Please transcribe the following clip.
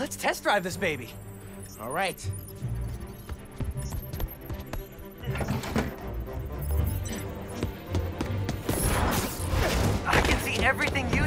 Let's test drive this baby. All right. I can see everything you